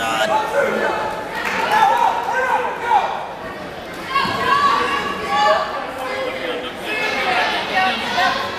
God. Yeah.